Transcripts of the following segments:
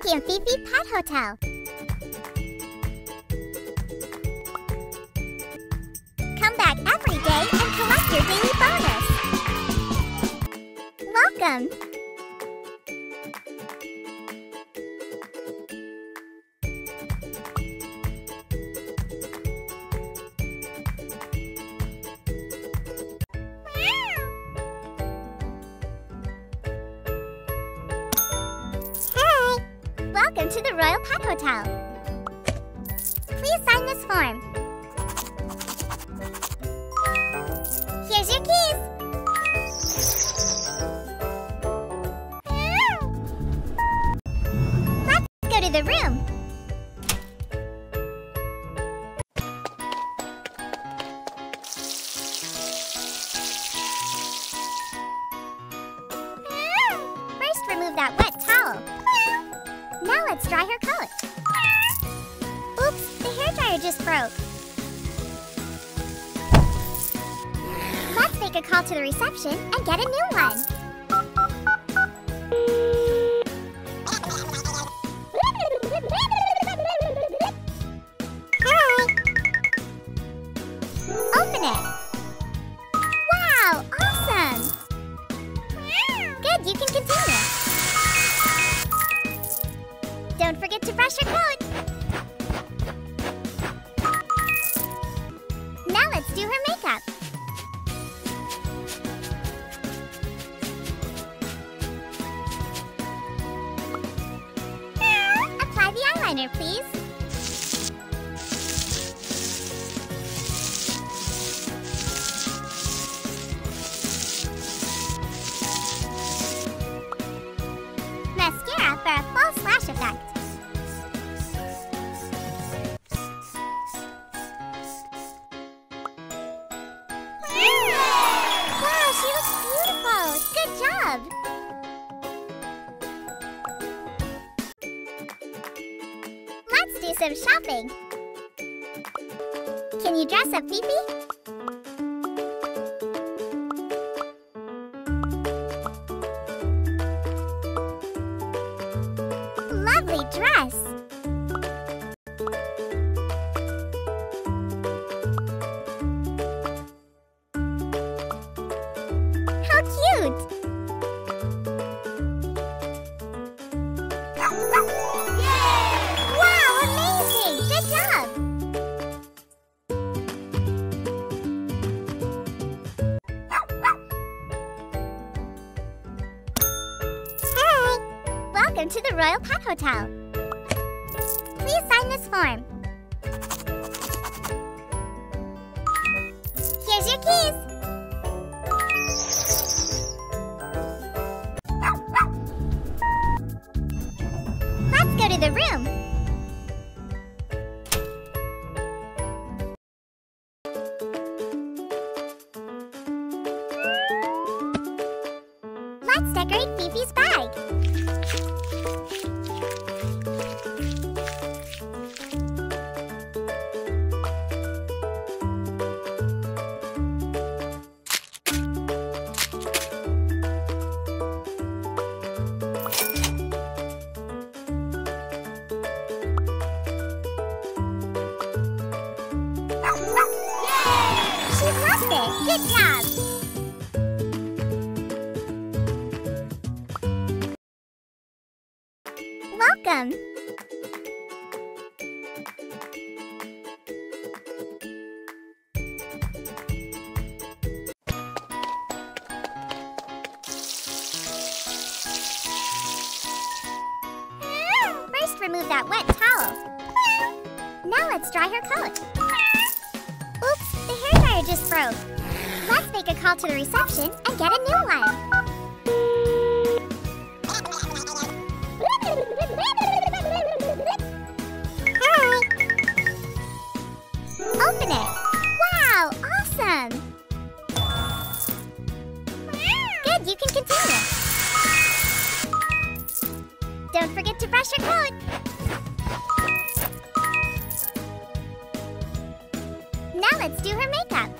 Kiki and Fifi Pet Hotel. Come back every day and collect your daily bonus. Welcome! Welcome to the Royal Pet Hotel. Please sign this form. Here's your keys. Let's go to the room. Just broke. Let's make a call to the reception and get a new one. Eyeliner, please. Mascara for a full effect. Wow, she looks beautiful. Good job. Some shopping. Can you dress up Fifi? Royal Pet Hotel. Please sign this form. Here's your keys. Let's go to the room. Let's decorate Fifi's bag. She loved it. Good job. Her coat. Oops, the hairdryer just broke. Let's make a call to the reception and get a new one. Let's do her makeup.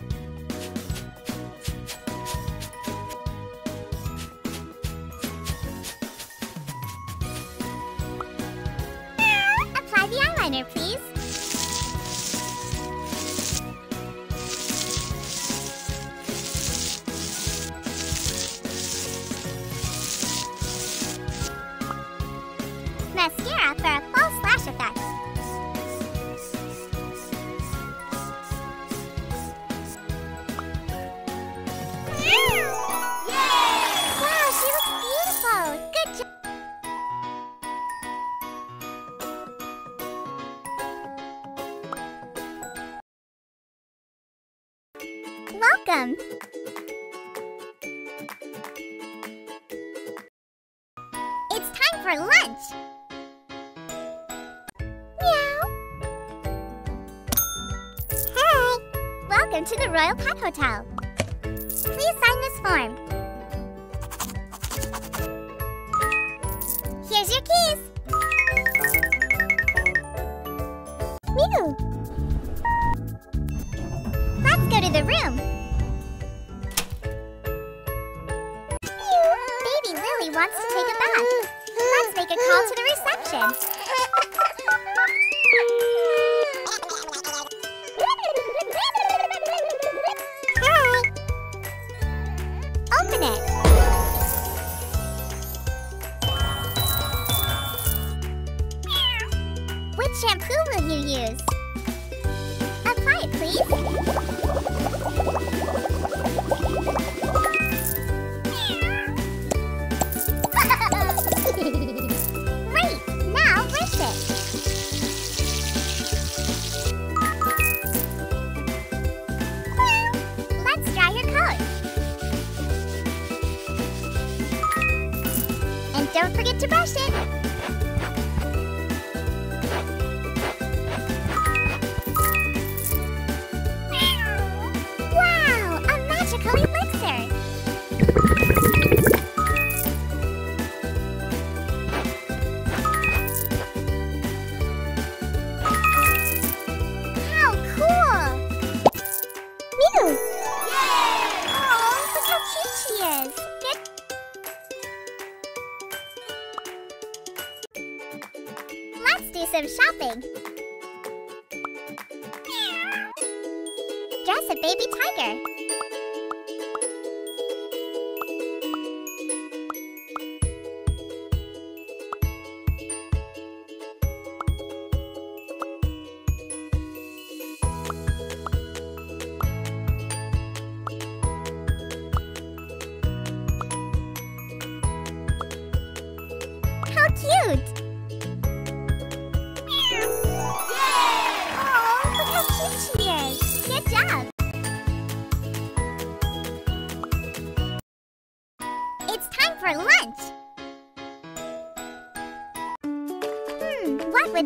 Welcome. It's time for lunch. Meow. Hey. Welcome to the Royal Pet Hotel. Please sign this form. Here's your keys. Mew. Let's go to the room. Wants to take a bath. Let's make a call to the reception. Hi. Open it. Which shampoo will you use? Don't forget to brush it. Dress a baby tiger.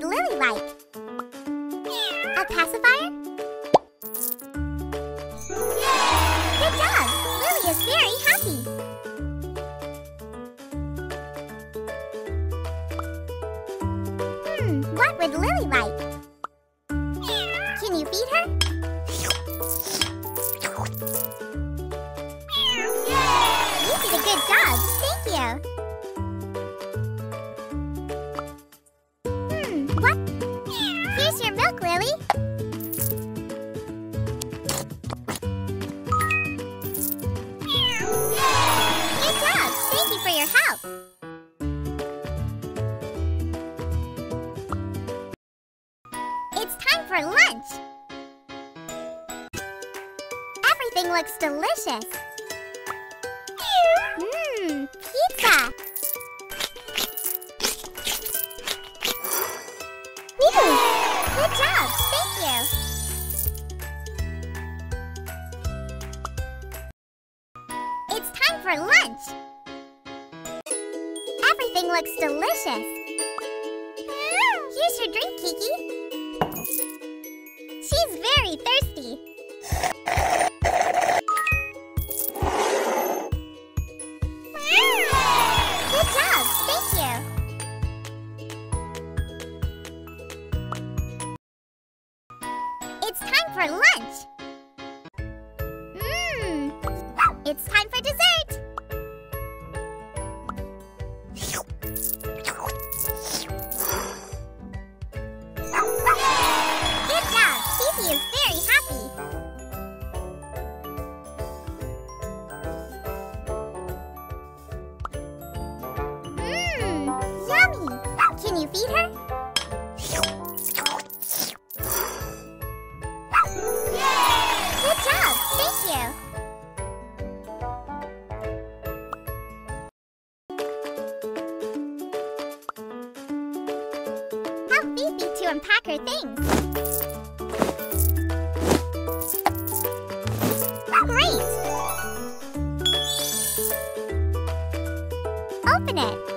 Lily like? A pacifier? Good job! Lily is very happy! Hmm, what would Lily like? Can you feed her? Yay! You did a good job. Thank you. For lunch. Everything looks delicious. Mmm, pizza. Good job. Thank you. It's time for lunch. Everything looks delicious. Here's your drink, Kiki. She's very thirsty. Unpack her things. Oh, great! Open it.